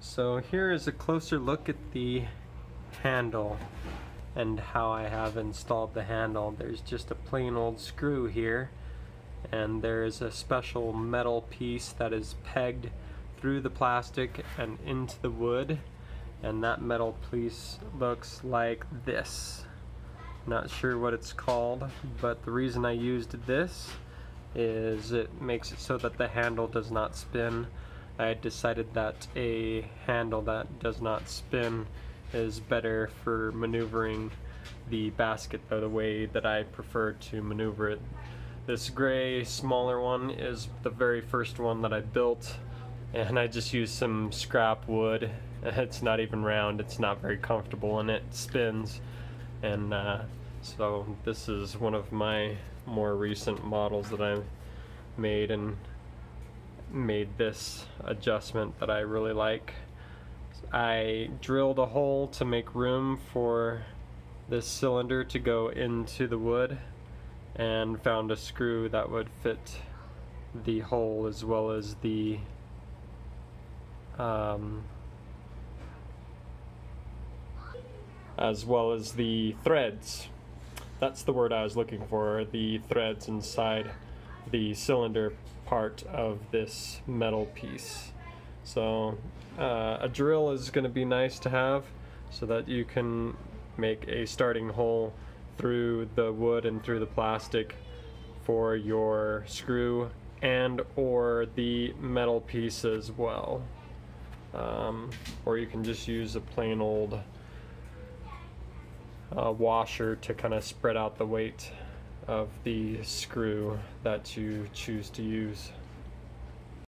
So here is a closer look at the handle and how I have installed the handle. There's just a plain old screw here and there is a special metal piece that is pegged through the plastic and into the wood and that metal piece looks like this. Not sure what it's called but the reason I used this is it makes it so that the handle does not spin. I decided that a handle that does not spin is better for maneuvering the basket the way that I prefer to maneuver it. This gray smaller one is the very first one that I built and I just used some scrap wood. It's not even round, it's not very comfortable and it spins and uh, so this is one of my more recent models that I made and made this adjustment that I really like. I drilled a hole to make room for this cylinder to go into the wood and found a screw that would fit the hole as well as the um, as well as the threads that's the word I was looking for, the threads inside the cylinder part of this metal piece. So uh, a drill is going to be nice to have so that you can make a starting hole through the wood and through the plastic for your screw and or the metal piece as well. Um, or you can just use a plain old uh, washer to kind of spread out the weight of the screw that you choose to use.